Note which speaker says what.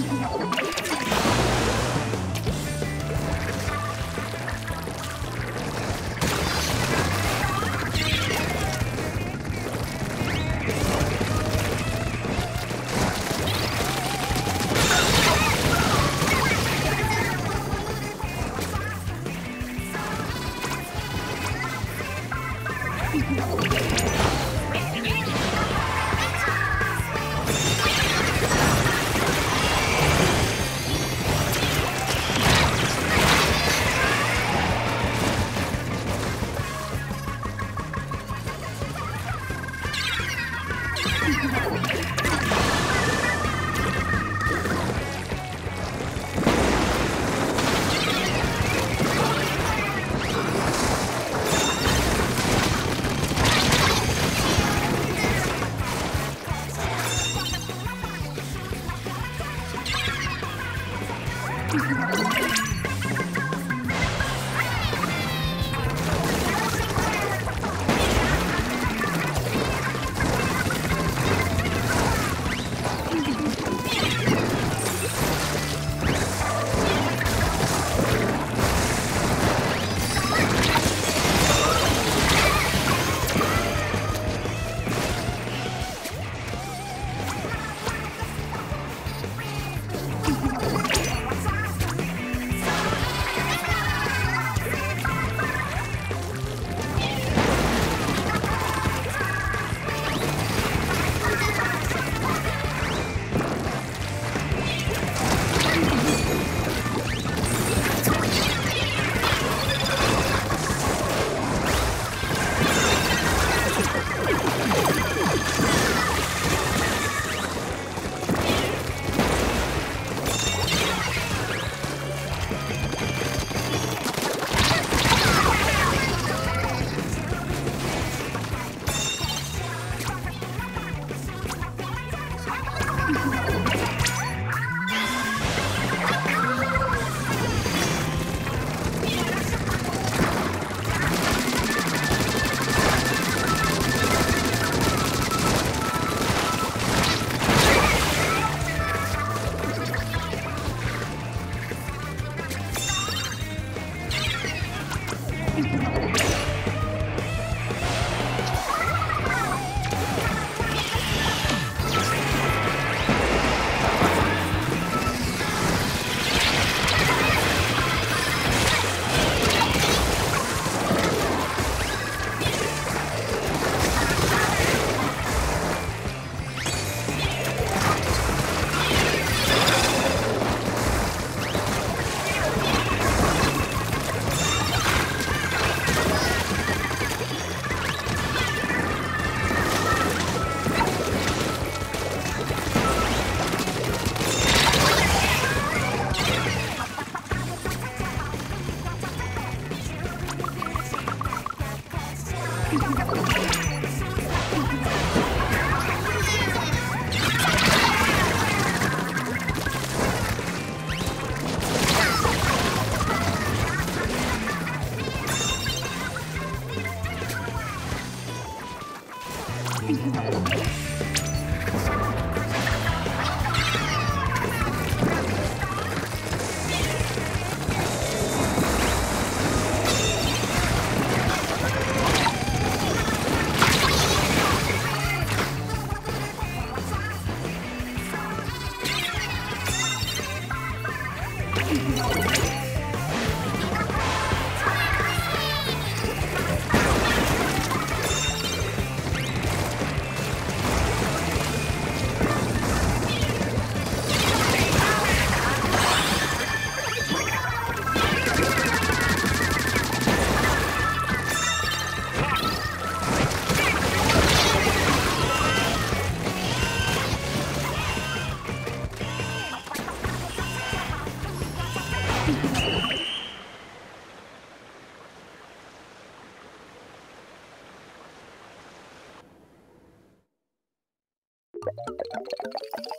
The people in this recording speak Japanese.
Speaker 1: Thank you.
Speaker 2: いい Thank you. どうぞ。Gracias.